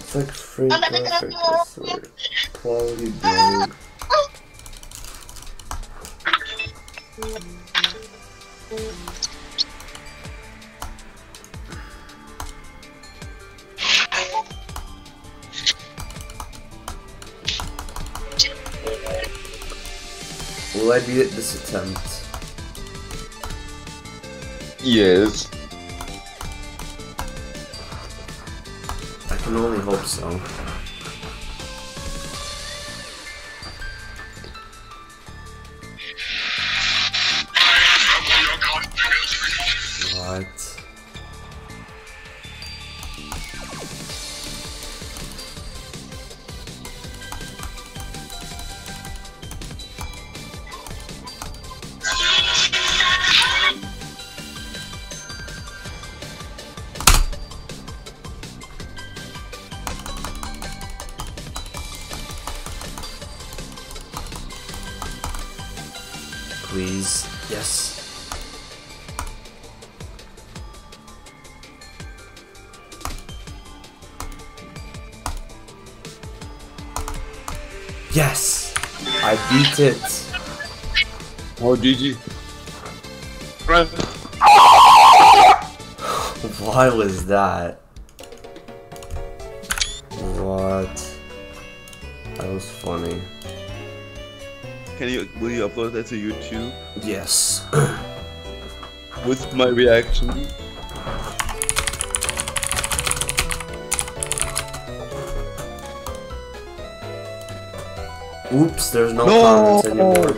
It's like free. I swear. Quality build. Will I beat it this attempt? Yes. Can only hope so. What? Please. Yes. Yes! I beat it! Oh, GG. Why was that? What? That was funny. Can you will you upload that to YouTube Yes. with my reaction? Oops, there's no, No! comments anymore.